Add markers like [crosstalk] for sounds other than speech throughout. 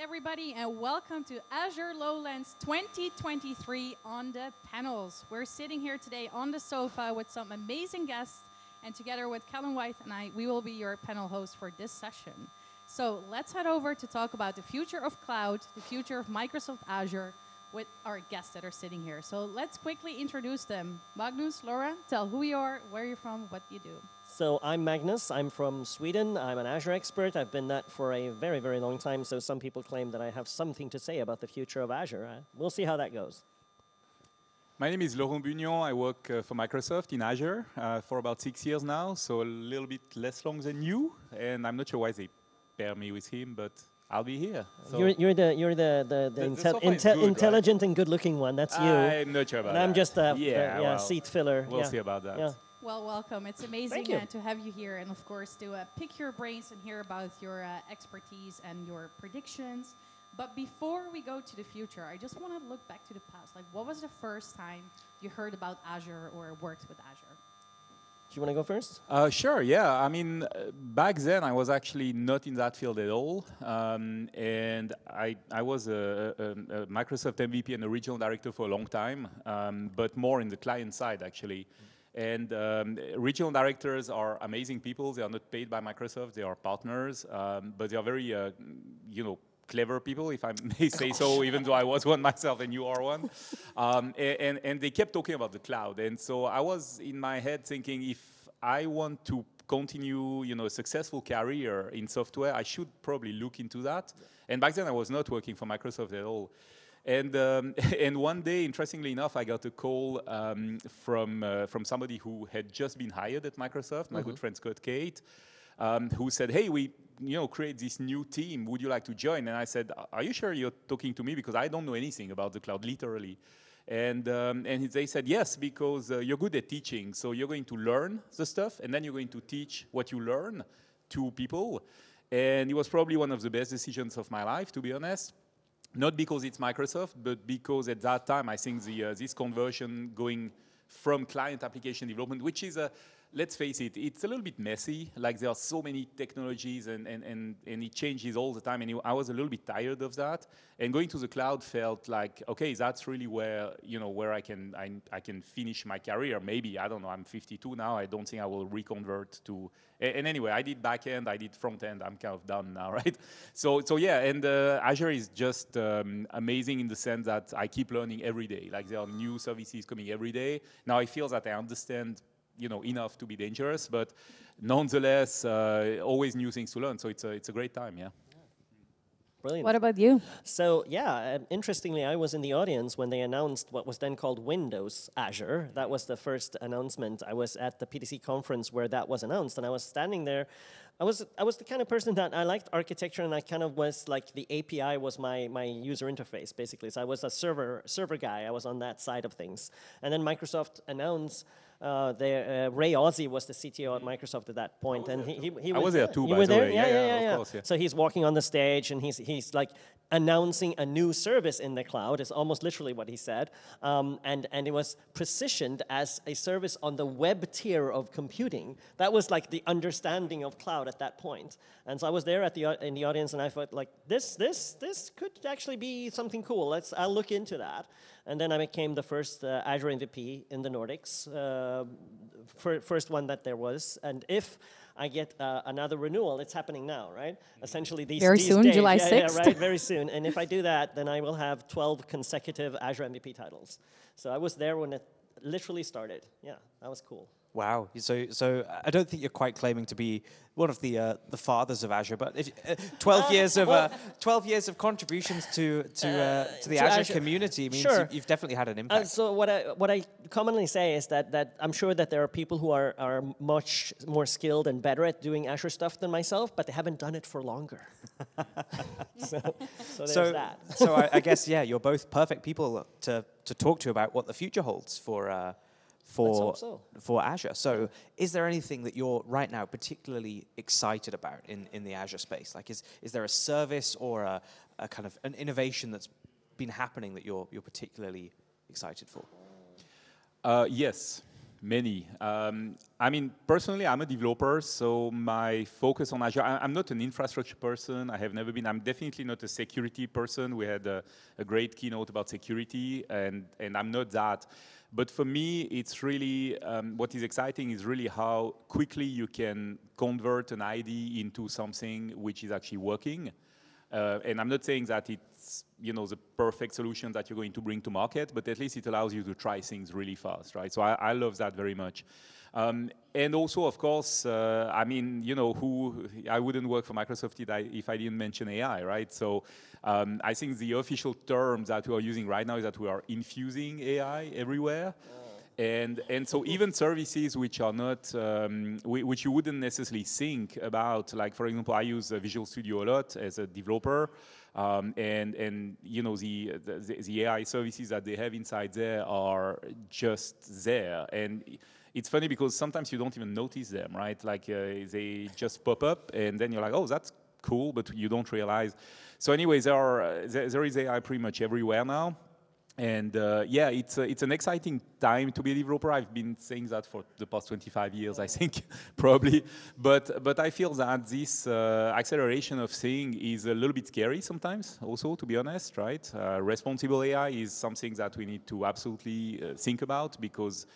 everybody, and welcome to Azure Lowlands 2023 on the panels. We're sitting here today on the sofa with some amazing guests, and together with Callum White and I, we will be your panel host for this session. So let's head over to talk about the future of cloud, the future of Microsoft Azure, with our guests that are sitting here. So let's quickly introduce them. Magnus, Laurent, tell who you are, where you're from, what you do. So I'm Magnus. I'm from Sweden. I'm an Azure expert. I've been that for a very, very long time. So some people claim that I have something to say about the future of Azure. Uh, we'll see how that goes. My name is Laurent Bugnion. I work uh, for Microsoft in Azure uh, for about six years now, so a little bit less long than you. And I'm not sure why they pair me with him, but I'll be here. So you're, you're, the you're the the, the, the, intel the intel good, intelligent right? and good-looking one. That's you. I'm not sure about and that. I'm just a yeah, yeah well, seat filler. We'll yeah. see about that. Yeah. Well, welcome. It's amazing uh, to have you here, and of course to uh, pick your brains and hear about your uh, expertise and your predictions. But before we go to the future, I just want to look back to the past. Like, what was the first time you heard about Azure or worked with Azure? Do you want to go first? Uh, sure, yeah. I mean, uh, back then I was actually not in that field at all. Um, and I, I was a, a, a, Microsoft MVP and a regional director for a long time, um, but more in the client side actually. And um, regional directors are amazing people. They are not paid by Microsoft. They are partners, um, but they are very, uh, you know, clever people, if I [laughs] may say so, even though I was one [laughs] myself and you are one. Um, and, and they kept talking about the cloud. And so I was in my head thinking, if I want to continue, you know, a successful career in software, I should probably look into that. And back then I was not working for Microsoft at all. And, um, [laughs] and one day, interestingly enough, I got a call um, from, uh, from somebody who had just been hired at Microsoft, my mm -hmm. good friend Scott Kate, um, who said, hey, we you know, create this new team. Would you like to join? And I said, are you sure you're talking to me? Because I don't know anything about the cloud, literally. And, um, and they said, yes, because uh, you're good at teaching. So you're going to learn the stuff, and then you're going to teach what you learn to people. And it was probably one of the best decisions of my life, to be honest. Not because it's Microsoft, but because at that time, I think the, uh, this conversion going from client application development, which is a, let's face it, it's a little bit messy. Like there are so many technologies and, and, and, and it changes all the time. And I was a little bit tired of that. And going to the cloud felt like, okay, that's really where, you know, where I can, I, I can finish my career. Maybe, I don't know, I'm 52 now. I don't think I will reconvert to, and, anyway, I did backend, I did front end. I'm kind of done now, [laughs] right? So, so yeah, and uh, Azure is just um, amazing in the sense that I keep learning every day. Like there are new services coming every day. Now I feel that I understand you know, enough to be dangerous, but nonetheless, uh, always new things to learn. So it's a, it's a great time, yeah. Brilliant. What about you? So, yeah, um, interestingly, I was in the audience when they announced what was then called Windows Azure. That was the first announcement. I was at the PDC conference where that was announced, and I was standing there. I was, I was the kind of person that I liked architecture, and I kind of was like the API was my, my user interface, basically. So I was a server, server guy. I was on that side of things. And then Microsoft announced uh, the, uh, Ray Ozzie was the CTO at Microsoft at that point, and he, he, was, there too. You were there, the yeah, yeah, yeah, yeah, course, yeah. So he's walking on the stage, and he's he's like announcing a new service in the cloud. Is almost literally what he said, um, and and it was positioned as a service on the web tier of computing. That was like the understanding of cloud at that point. And so I was there at the in the audience, and I thought like this this this could actually be something cool. Let's I'll look into that. And then I became the first uh, Azure MVP in the Nordics, uh, first one that there was. And if I get uh, another renewal, it's happening now, right? Essentially, these very these soon, days, July yeah, 6th. Yeah, right, very [laughs] soon. And if I do that, then I will have 12 consecutive Azure MVP titles. So I was there when it literally started. Yeah, that was cool. Wow. So, so I don't think you're quite claiming to be one of the uh, the fathers of Azure, but if, uh, 12 uh, years of uh, 12 years of contributions to to uh, to the to Azure, Azure, community means sure. you, have definitely had an uh, impact. so what I what I commonly say is that that I'm sure that there are people who are are much more skilled and better at doing Azure stuff than myself, but they haven't done it for longer. [laughs] so, so there's so, that. so I, I, guess yeah, you're both perfect people to to talk to about what the future holds for for so. for Azure. So, is there anything that you're right now particularly excited about in, in the Azure space? Like, is is there a service or a, a kind of an innovation that's been happening that you're you're particularly excited for? Uh, yes. many. Um, I mean, personally, I'm a developer, so my focus on Azure, I, am not an infrastructure person. I have never been. I'm definitely not a security person. We had a, a great keynote about security, and, and I'm not that. But for me, it's really, um, what is exciting is really how quickly you can convert an ID into something which is actually working. Uh, and I'm not saying that it's you know the perfect solution that you're going to bring to market, but at least it allows you to try things really fast, right? So I, I love that very much. Um, and also, of course, uh, I mean, you know, who I wouldn't work for Microsoft if I, didn't mention AI, right? So um, I think the official term that we are using right now is that we are infusing AI everywhere. And, and so even services which are not, um, which you wouldn't necessarily think about, like for example, I use Visual Studio a lot as a developer, um, and, and you know, the, the, the, AI services that they have inside there are just there. And it's funny because sometimes you don't even notice them, right? Like uh, they just pop up and then you're like, oh, that's cool, but you don't realize. So anyways, there, are, uh, there, there is AI pretty much everywhere now. And uh, yeah, it's, uh, it's an exciting time to be a developer. I've been saying that for the past 25 years, I think, [laughs] probably. But, but I feel that this uh, acceleration of thing is a little bit scary sometimes, also, to be honest, right? Uh, responsible AI is something that we need to absolutely uh, think about because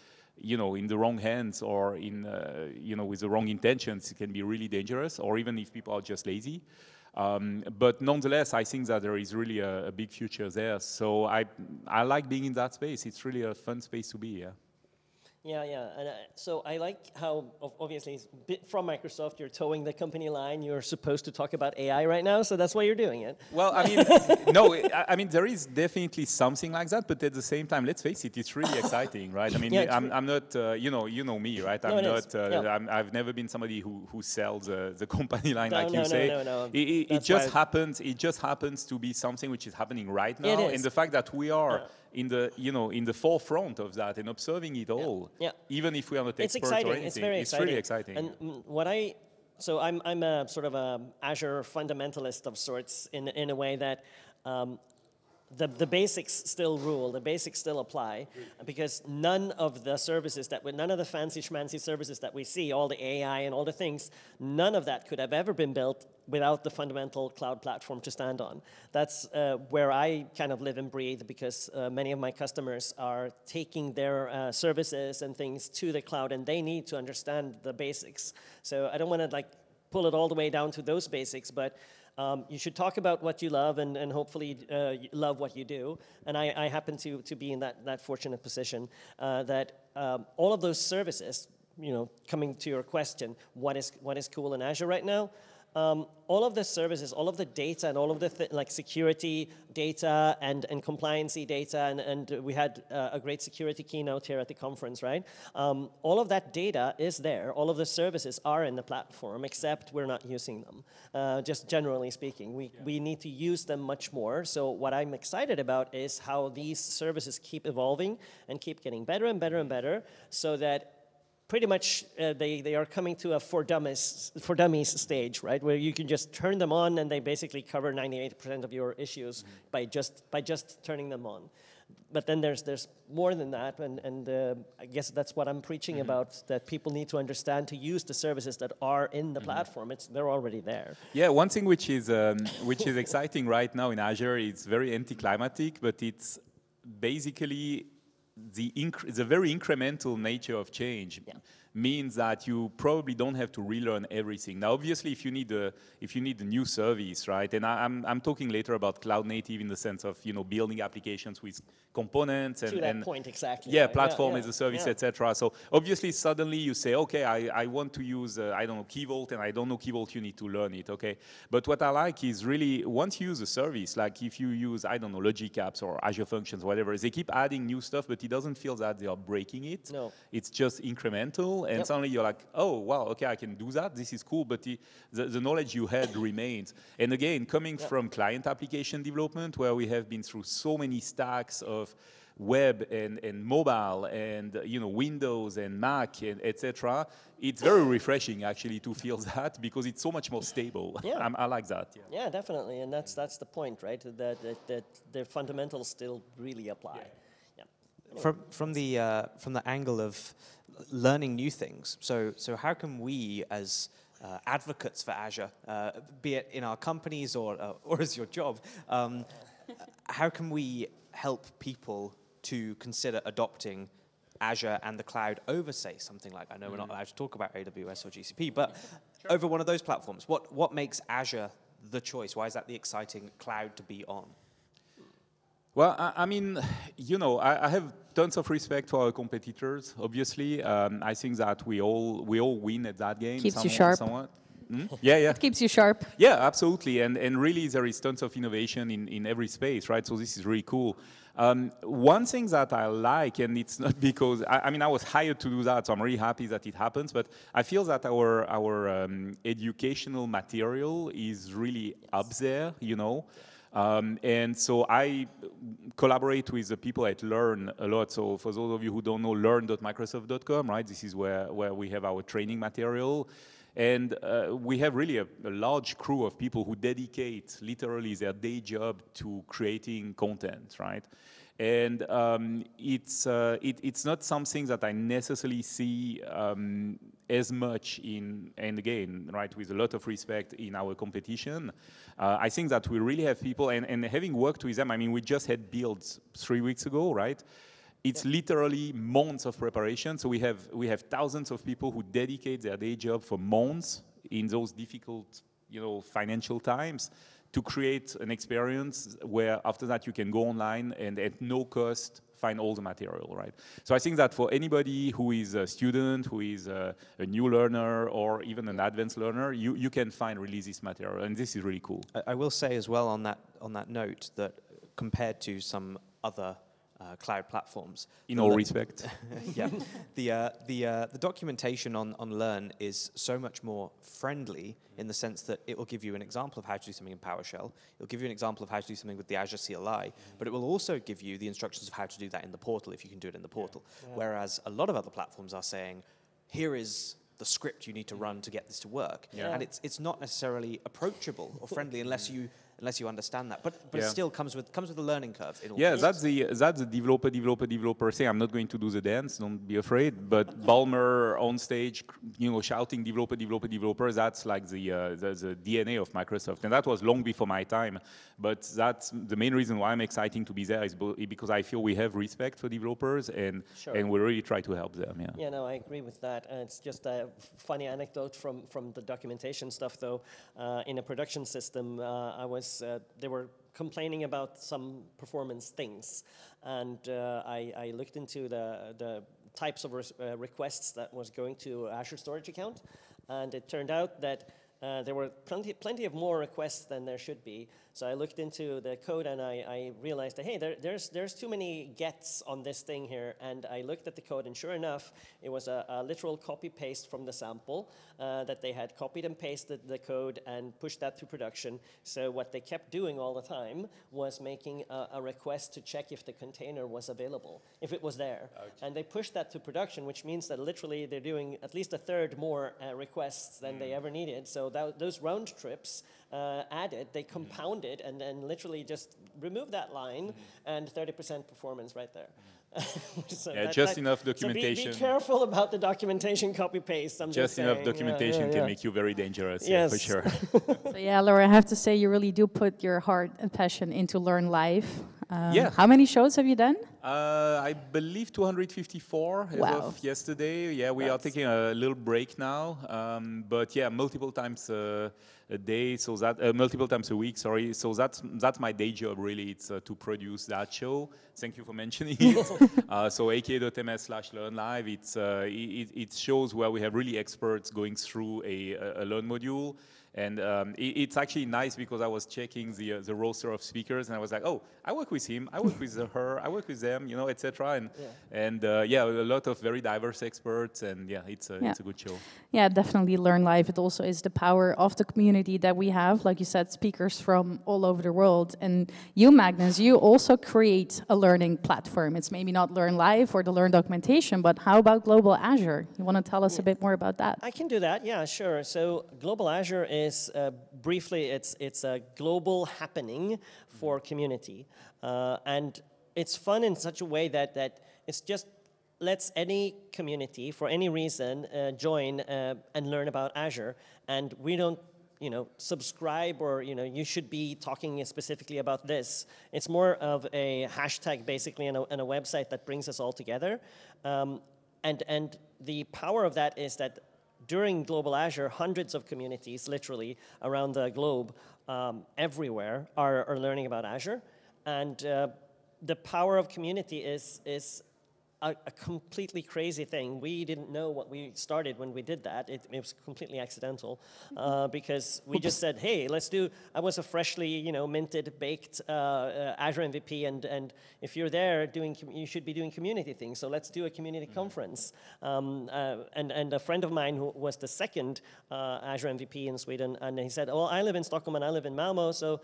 you know, in the wrong hands or in, uh, you know, with the wrong intentions, it can be really dangerous, or even if people are just lazy. Um, but nonetheless, I think that there is really a, a, big future there. So I, I like being in that space. It's really a fun space to be. Yeah. Yeah, yeah. And uh, so I like how, obviously, from Microsoft, you're towing the company line. You're supposed to talk about AI right now, so that's why you're doing it. Well, I mean, [laughs] no, I mean, there is definitely something like that, but at the same time, let's face it, it's really exciting, right? I mean, [laughs] yeah, I'm, I'm, not, uh, you know, you know me, right? I'm no, not, uh, yeah. i have never been somebody who, who sells uh, the [laughs] company line, no, like no, you say. No, no, no. It, it, it just happens, it just happens to be something which is happening right now. And the fact that we are. In the you know in the forefront of that and observing it all. Yeah. Even if we are not it's experts exciting. or anything, it's very it's exciting. really exciting. And what I so I'm I'm a sort of a Azure fundamentalist of sorts in in a way that um, the, the basics still rule, the basics still apply, because none of the services that, we, none of the fancy schmancy services that we see, all the AI and all the things, none of that could have ever been built without the fundamental cloud platform to stand on. That's uh, where I kind of live and breathe, because uh, many of my customers are taking their uh, services and things to the cloud, and they need to understand the basics. So I don't want to like pull it all the way down to those basics, but um, you should talk about what you love and, and hopefully uh, love what you do. And I, I, happen to, to be in that, that fortunate position uh, that um, all of those services, you know, coming to your question, what is, what is cool in Azure right now? Um, all of the services, all of the data, and all of the th like security data and, and compliancy data, and, and we had uh, a great security keynote here at the conference, right? Um, all of that data is there. All of the services are in the platform, except we're not using them. Uh, just generally speaking, we, yeah. we need to use them much more. So what I'm excited about is how these services keep evolving and keep getting better and better and better, so that pretty much uh, they, they are coming to a for dummies, for dummies stage, right? Where you can just turn them on and they basically cover 98% of your issues mm -hmm. by, just, by just turning them on. But then there's, there's more than that, and, and uh, I guess that's what I'm preaching mm -hmm. about, that people need to understand to use the services that are in the mm -hmm. platform. It's, they're already there. Yeah, one thing which is, um, which is [laughs] exciting right now in Azure, it's very anticlimactic, but it's basically the, the very incremental nature of change yeah. Means that you probably don't have to relearn everything. Now, obviously, if you need a if you need a new service, right? And I, am I'm, I'm talking later about cloud native in the sense of you know building applications with components and, to that and point exactly. Yeah, platform yeah, yeah, as a service, yeah. etc. So obviously, suddenly you say, okay, I, I want to use uh, I don't know Key Vault, and I don't know Key Vault. You need to learn it, okay? But what I like is really once you use a service, like if you use I don't know Logic Apps or Azure Functions, whatever, they keep adding new stuff, but it doesn't feel that they are breaking it. No, it's just incremental, and yep. suddenly you're like, oh wow, okay, I can do that. This is cool, but the, the, the knowledge you had remains. And again, coming yep. from client application development, where we have been through so many stacks of web and, and mobile and you know Windows and Mac and etc. It's very refreshing actually to feel [laughs] that because it's so much more stable. Yeah. I'm, i like that. Yeah. yeah. definitely, and that's that's the point, right? That that, that the fundamentals still really apply. Yeah. from from the uh, from the angle of learning new things. So so how can we as uh, advocates for Azure, uh, be it in our companies or uh, or [laughs] as your job, um, how can we help people to consider adopting Azure and the cloud over, say, something like I know we're not allowed to talk about AWS or GCP, but sure. over one of those platforms. What what makes Azure the choice? Why is that the exciting cloud to be on? Well, I, I, mean, you know, I, I, have tons of respect for our competitors. Obviously, um, I think that we all we all win at that game. Keeps somewhat, you sharp. Somewhat. Hmm? [laughs] Yeah, yeah. It keeps you sharp. Yeah, absolutely. And and really, there is tons of innovation in in every space, right? So this is really cool. Um, one thing that I like, and it's not [laughs] because I, I, mean I was hired to do that, so I'm really happy that it happens. But I feel that our our um, educational material is really up there, you know. Um, and so I collaborate with the people at Learn a lot. So for those of you who don't know, learn.microsoft.com, right? This is where, where we have our training material. And uh, we have really a, a, large crew of people who dedicate literally their day job to creating content, right? And um, it's, uh, it, it's not something that I necessarily see um, as much in, and again, right, with a lot of respect in our competition. Uh, I think that we really have people, and, and having worked with them, I mean, we just had builds three weeks ago, right? It's literally months of preparation. So we have we have thousands of people who dedicate their day job for months in those difficult, you know, financial times to create an experience where after that you can go online and at no cost find all the material, right? So I think that for anybody who is a student, who is a, a new learner, or even an advanced learner, you, you can find release this material, and this is really cool. I, I will say as well on that on that note that compared to some other uh, cloud platforms. In all respect. [laughs] yeah. The, uh, the, uh, the documentation on, on Learn is so much more friendly in the sense that it will give you an example of how to do something in PowerShell. It'll give you an example of how to do something with the Azure CLI, but it will also give you the instructions of how to do that in the portal if you can do it in the portal. Yeah. Yeah. Whereas a lot of other platforms are saying, here is the script you need to run to get this to work. Yeah. And it's, it's not necessarily approachable or friendly unless you unless you understand that. But but yeah. it still comes with comes with a learning curve. yeah, cases. that's the that's the developer developer developer thing. I'm not going to do the dance. Don't be afraid. But Ballmer on stage, you know, shouting developer developer developer. That's like the, uh, the, the DNA of Microsoft, and that was long before my time. But that's the main reason why I'm exciting to be there is because I feel we have respect for developers and sure. and we really try to help them. Yeah. Yeah, no, I agree with that. And it's just a funny anecdote from from the documentation stuff, though. Uh, in a production system, uh, I was uh, they were complaining about some performance things, and uh, I, I, looked into the the types of uh, requests that was going to Azure Storage account, and it turned out that uh, there were plenty, plenty of more requests than there should be. So I looked into the code and I, I realized that, hey, there, there's, there's too many gets on this thing here. And I looked at the code, and sure enough, it was a, a literal copy paste from the sample uh, that they had copied and pasted the code and pushed that to production. So what they kept doing all the time was making a, a request to check if the container was available, if it was there. Ouch. And they pushed that to production, which means that literally they're doing at least a third more uh, requests than mm. they ever needed. So that, those round trips uh, added, they compounded and then literally just remove that line mm-hmm. and 30% performance right there. [laughs] so yeah, that, just that, enough documentation. So be, be, careful about the documentation copy paste. I'm just, just enough saying. documentation yeah, yeah, can make you very dangerous. Yes. for sure. [laughs] so yeah, Laurent, I have to say you really do put your heart and passion into Learn Live. Um, yeah. How many shows have you done? Uh, I believe 254 as of yesterday. Yeah, we That's are taking a little break now, um, but yeah, multiple times uh, a day, so that uh, multiple times a week. Sorry, so that's that's my day job really. It's uh, to produce that show. Thank you for mentioning it. [laughs] uh, so aka.ms slash learn live. It's uh, it, it shows where we have really experts going through a, a learn module and um, it, it's actually nice because I was checking the, uh, the roster of speakers and I was like, oh, I work with him, I work with [laughs] her, I work with them, you know, etc. And yeah. and uh, yeah, a lot of very diverse experts, and yeah, it's a, yeah. it's a good show. Yeah, definitely learn live. It also is the power of the community that we have, like you said, speakers from all over the world. And you, Magnus, you also create a learning platform. It's maybe not Learn Live or the Learn documentation, but how about Global Azure? You want to tell us yeah. a bit more about that? I can do that. Yeah, sure. So Global Azure is is uh, briefly, it's, it's a global happening for community. Uh, and it's fun in such a way that, that it's just lets any community for any reason uh, join uh, and learn about Azure. And we don't, you know, subscribe or you know you should be talking specifically about this. It's more of a hashtag basically and a, and a website that brings us all together. Um, and and the power of that is that during Global Azure, hundreds of communities, literally around the globe, um, everywhere, are, are learning about Azure. And uh, the power of community is, is a, a, completely crazy thing. We didn't know what we started when we did that. It, it was completely accidental uh, because we just said, "Hey, let's do." I was a freshly, you know, minted, baked uh, uh, Azure MVP, and and if you're there doing, you should be doing community things. So let's do a community mm-hmm. conference. Um, uh, and and a friend of mine who was the second uh, Azure MVP in Sweden, and he said, "Well, I live in Stockholm and I live in Malmo, so."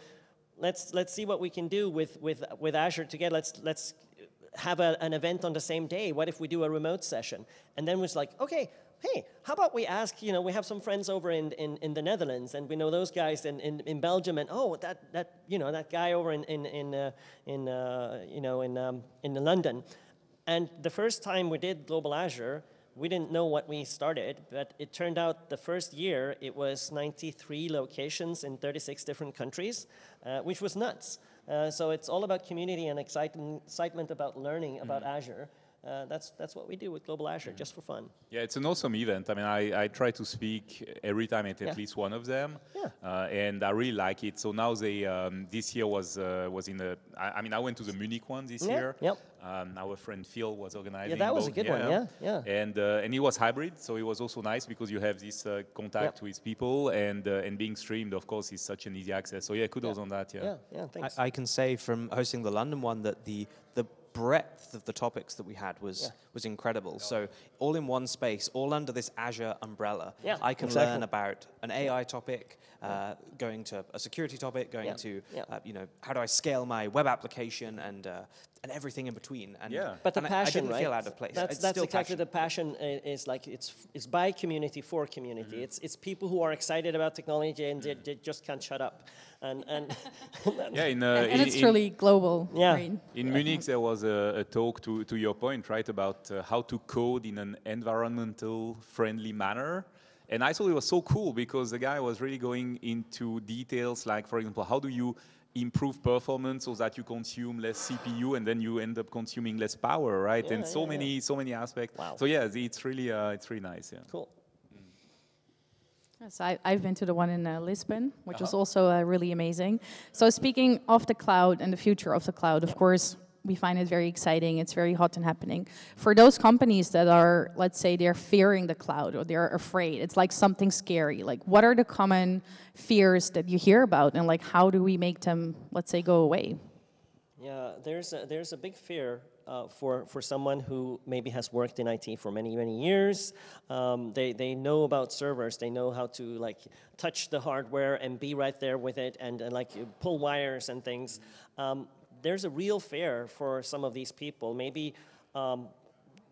Let's, let's see what we can do with, with, with Azure together. Let's, let's have a, an event on the same day? What if we do a remote session? And then was like, okay, hey, how about we ask, you know, we have some friends over in, in, in the Netherlands and we know those guys in, in, in Belgium and oh, that, that, you know, that guy over in, in, in, uh, in uh, you know, in, um, in London. And the first time we did Global Azure, we didn't know what we started, but it turned out the first year it was 93 locations in 36 different countries, uh, which was nuts. Uh, so it's all about community and excitement, excitement about learning about mm. Azure. Uh, that's that's what we do with Global Azure, just for fun. Yeah, it's an awesome event. I mean, I, I try to speak every time at yeah. at least one of them, yeah. uh, and I really like it. So now they um, this year was uh, was in the. I, I, mean, I went to the Munich one this yeah. year. Yep. Um, our friend Phil was organizing. Yeah, that was both. a good yeah. one. Yeah, yeah. And uh, and it was hybrid, so it was also nice because you have this uh, contact yep. with people, and uh, and being streamed, of course, is such an easy access. So yeah, kudos on that. Yeah. Yeah, yeah. Thanks. I, I can say from hosting the London one that the the breadth of the topics that we had was yeah. was incredible. So all in one space, all under this Azure umbrella, yeah, I can exactly. learn about an AI topic, uh, going to a security topic, going yeah. to uh, you know how do I scale my web application and uh, and everything in between. And yeah. but the passion, I, I right? feel out of place. That's, it's that's exactly passion. the passion. Is like it's it's by community for community. Mm-hmm. It's it's people who are excited about technology and mm-hmm. they, they, just can't shut up. And and [laughs] yeah, in, uh, and, and in, it's truly global. Yeah. Right? In Munich, there was a, a, talk to to your point, right, about uh, how to code in an environmental friendly manner. And I thought it was so cool because the guy was really going into details, like, for example, how do you improve performance so that you consume less CPU and then you end up consuming less power, right? Yeah, and so yeah, many, yeah. so many aspects. Wow. So yeah, it's really, uh, it's really nice. Yeah. Cool. Yes, I, have been to the one in uh, Lisbon, which uh-huh. was also uh, really amazing. So speaking of the cloud and the future of the cloud, of course, we find it very exciting. It's very hot and happening. For those companies that are, let's say, they're fearing the cloud or they're afraid, it's like something scary. Like, what are the common fears that you hear about, and like, how do we make them, let's say, go away? Yeah, there's a, there's a big fear uh, for, for someone who maybe has worked in IT for many, many years. Um, they, they know about servers. They know how to like touch the hardware and be right there with it and, and like pull wires and things. Um, there's a real fear for some of these people. Maybe um,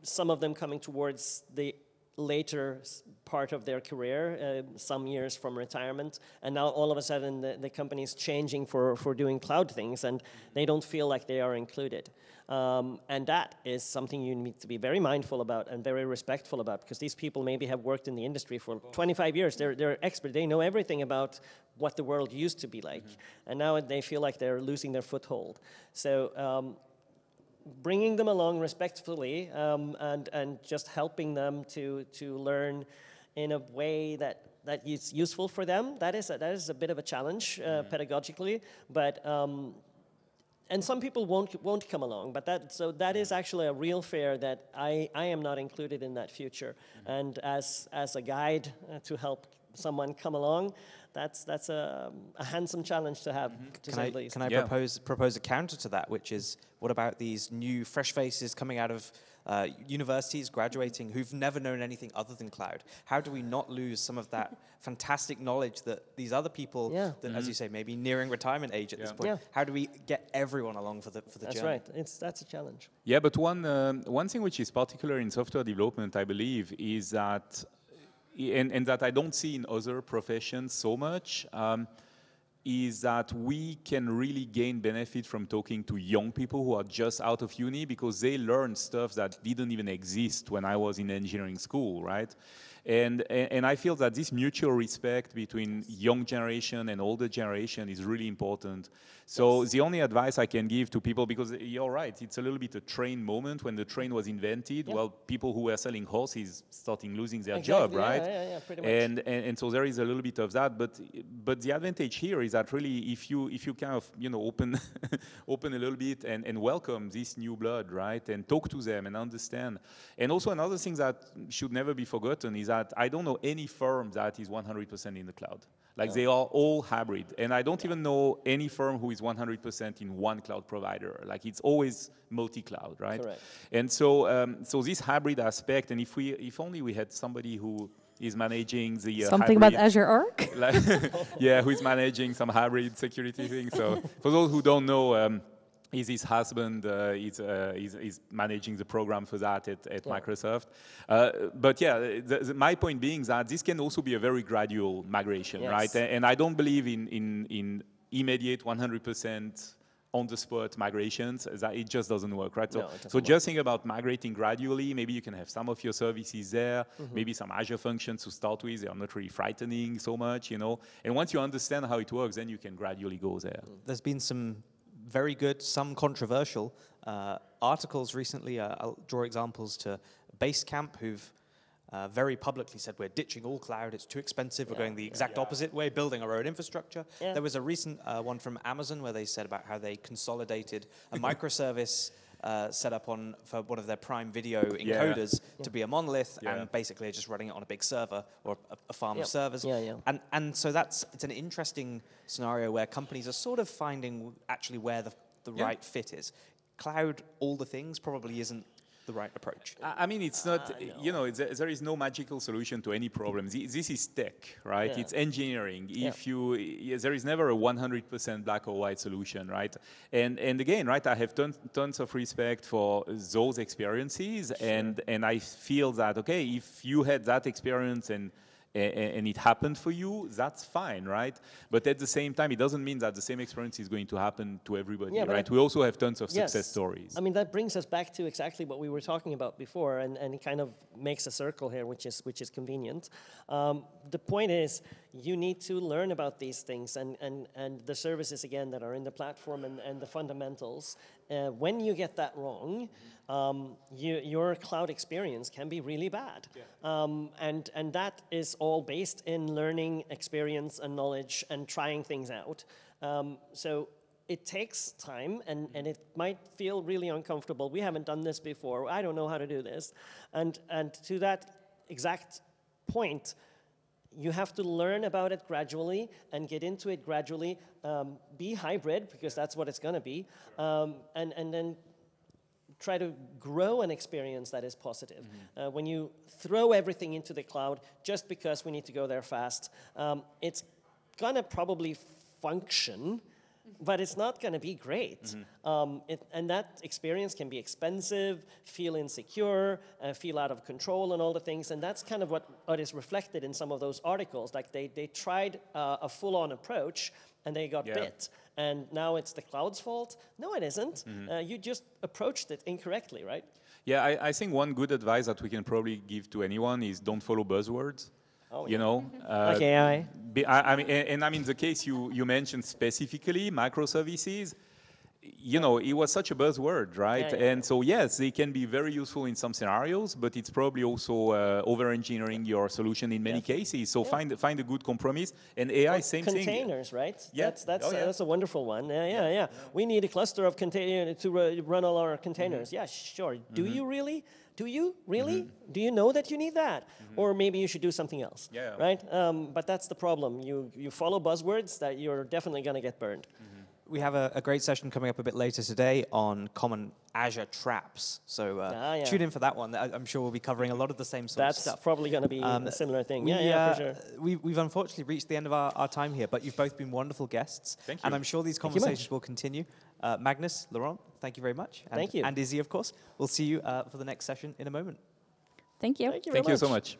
some of them coming towards the later part of their career, uh, some years from retirement, and now all of a sudden the, the company is changing for, for doing cloud things and they don't feel like they are included. Um, and that is something you need to be very mindful about and very respectful about because these people maybe have worked in the industry for 25 years. They're, they're experts. They know everything about what the world used to be like. Mm-hmm. And now they feel like they're losing their foothold. So um, bringing them along respectfully um, and, and just helping them to, to learn in a way that that is useful for them. That is a, that is a bit of a challenge uh, mm-hmm. pedagogically, but um, and some people won't won't come along but that so that is actually a real fear that i i am not included in that future mm-hmm. and as as a guide uh, to help someone come along that's that's a, a handsome challenge to have mm-hmm. to can say I, least can i yeah. propose propose a counter to that which is what about these new fresh faces coming out of uh, universities graduating who've never known anything other than cloud. How do we not lose some of that [laughs] fantastic knowledge that these other people, yeah. that, mm-hmm. as you say, maybe nearing retirement age at yeah. this point? Yeah. How do we get everyone along for the for the that's journey? That's right. It's that's a challenge. Yeah, but one um, one thing which is particular in software development, I believe, is that, and, and that I don't see in other professions so much. Um, is that we can really gain benefit from talking to young people who are just out of uni because they learn stuff that didn't even exist when I was in engineering school, right? And, and I feel that this mutual respect between young generation and older generation is really important. So yes. the only advice I can give to people, because you're right, it's a little bit a train moment. When the train was invented, yep. well, people who were selling horses starting losing their exactly. job, right? Yeah, yeah, yeah, pretty much. And, and, and so there is a little bit of that. But but the advantage here is that really, if you if you kind of you know open [laughs] open a little bit and, and welcome this new blood, right, and talk to them and understand. And also another thing that should never be forgotten is that that I don't know any firm that is 100% in the cloud. Like they are all hybrid. And I don't even know any firm who is 100% in one cloud provider. Like it's always multi-cloud, right? Correct. And so, um, so this hybrid aspect, and if we, if only we had somebody who is managing the uh, something hybrid, about Azure Arc. [laughs] Like [laughs] yeah, who is managing some hybrid security thing. So [laughs] for those who don't know. Um, is his husband uh, is, uh, is, is, managing the program for that at, at yeah. Microsoft. Uh, but yeah, the, the, my point being that this can also be a very gradual migration, yes. right? And, and, I don't believe in, in, in immediate 100% on the spot migrations that it just doesn't work right so, no, so just think about migrating gradually maybe you can have some of your services there mm-hmm. maybe some azure functions to start with they are not really frightening so much you know and once you understand how it works then you can gradually go there there's been some very good, some controversial uh, articles recently. Uh, I'll draw examples to Basecamp, who've uh, very publicly said we're ditching all cloud, it's too expensive, yeah, we're going the exact yeah. opposite way, building our own infrastructure. Yeah. There was a recent uh, one from Amazon where they said about how they consolidated a [laughs] microservice uh, set up on for one of their Prime Video encoders yeah. to be a monolith, yeah. and basically just running it on a big server or a, a farm yep. of servers. Yeah, yeah. And and so that's it's an interesting scenario where companies are sort of finding actually where the the right fit is. Cloud, all the things probably isn't the right approach? I mean, it's not, uh, you know, there is no magical solution to any problem. This is tech, right? Yeah. It's engineering. Yeah. If you, there is never a 100% black or white solution, right? And and again, right, I have tons, tons of respect for those experiences, sure. and and I feel that okay, if you had that experience and and it happened for you, that's fine, right? But at the same time, it doesn't mean that the same experience is going to happen to everybody, yeah, right? We also have tons of yes. success stories. I mean, that brings us back to exactly what we were talking about before, and, and it kind of makes a circle here, which is, which is convenient. Um, the point is, you need to learn about these things and, and, and the services, again, that are in the platform and, and the fundamentals. Uh, when you get that wrong, um, you, your cloud experience can be really bad. Yeah. Um, and, and that is all based in learning experience and knowledge and trying things out. Um, so it takes time and, and it might feel really uncomfortable. We haven't done this before. I don't know how to do this. And, and to that exact point, you have to learn about it gradually and get into it gradually. Um, be hybrid, because that's what it's going to be. Um, and, and then try to grow an experience that is positive. Mm-hmm. Uh, when you throw everything into the cloud just because we need to go there fast, um, it's gonna probably function, but it's not gonna be great. Mm-hmm. Um, it, and that experience can be expensive, feel insecure, uh, feel out of control, and all the things. And that's kind of what, what is reflected in some of those articles. Like they, they tried uh, a full on approach and they got yeah. bit and now it's the cloud's fault. No, it isn't. Mm-hmm. Uh, you just approached it incorrectly, right? Yeah, I, I, think one good advice that we can probably give to anyone is don't follow buzzwords. Oh, you yeah. know, uh, like AI. I, I, mean, and, and I mean the case you you mentioned specifically microservices you know, it was such a buzzword, right? Yeah, yeah. And so, yes, they can be very useful in some scenarios, but it's probably also uh, over-engineering your solution in many yeah. cases. So find find a good compromise. And AI, well, same containers, thing. Containers, right? Yeah, that's that's, oh, uh, that's a wonderful one. Yeah, yeah, yeah. We need a cluster of containers to run all our containers. Mm-hmm. Yeah, sure. Do you really? Do you really? Mm-hmm. Do you know that you need that? Mm-hmm. Or maybe you should do something else. Yeah. Right. Um, but that's the problem. You you follow buzzwords that you're definitely going to get burned. Mm-hmm we have a, a, great session coming up a bit later today on common Azure traps. So uh, ah, yeah. tune in for that one. I, am sure we'll be covering a lot of the same sort That's of stuff. probably going to be um, a similar thing. We, yeah, yeah, for sure. We, we've unfortunately reached the end of our, our, time here, but you've both been wonderful guests. Thank you. And I'm sure these conversations will continue. Uh, Magnus, Laurent, thank you very much. And, thank you. And Izzy, of course. We'll see you uh, for the next session in a moment. Thank you. Thank you, thank you so much.